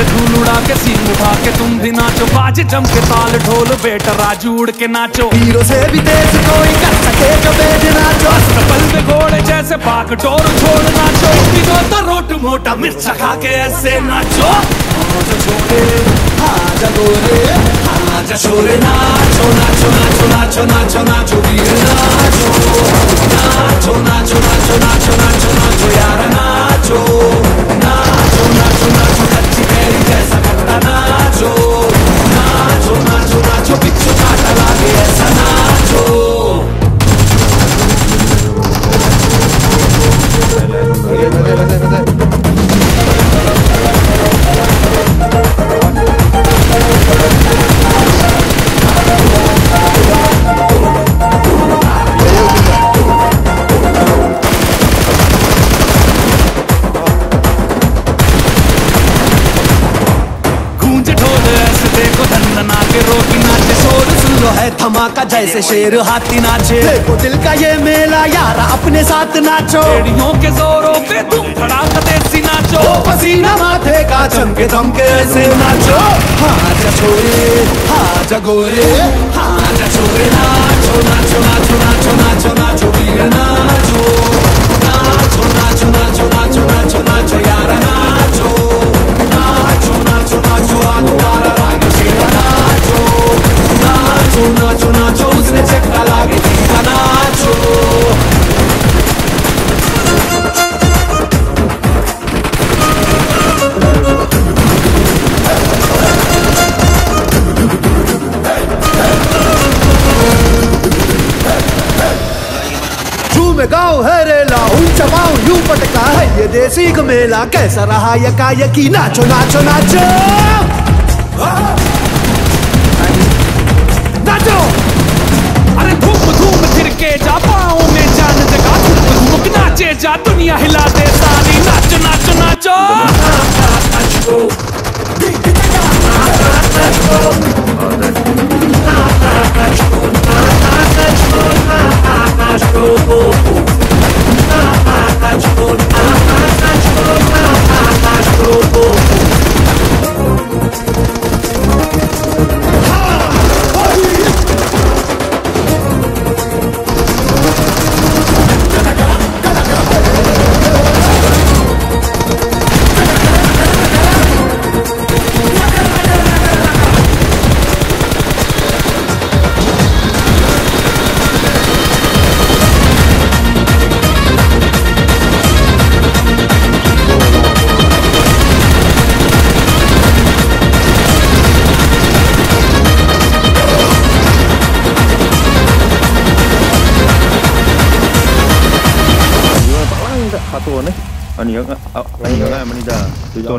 जैसे धूल उड़ा के सीन उठा के तुम भी नाचो। बाज जम के ताल ढोल बेटा राजू उड़ के नाचो। हीरो से भी तेज कोई कर सके जो बेज नाचो। कपल में घोड़े जैसे पाक डोर छोड़ नाचो। तो रोट मोटा मिर्च खा के ऐसे नाचो। छोरे हाजा गोरे आजा छोरे नाचो नाचो नाचो नाचो नाचो नाचो वीर नाचो। को देखो धंधना के रोकी नाचे शोर सुन लो है धमाका जैसे शेर हाथी नाचे। देखो दिल का ये मेला यारा अपने साथ नाचो। एड़ियों के जोरों पे तुम खड़ा देसी नाचो। ओ पसीना माथे का चमके धमके ऐसे नाचो। हाँ जा छोरे हाँ जा गोरे हाँ जा छोरे नाचो नाचो नाचो नाचो। झूमे गाँव है रेला ऊँचा पाँव यूँ पटका है ये देसी का मेला। कैसा रहा यका यकी नाचो नाचो नाचो। नाचो। अरे धूम धूम थिरके जा पाँव में जान जगा। धूम धूम नाचे जा दुनिया हिला दे सारी। नाचो नाचो नाचो। satu nih. Oh, ini enggak. Oh, ini enggak, ini dah. Itu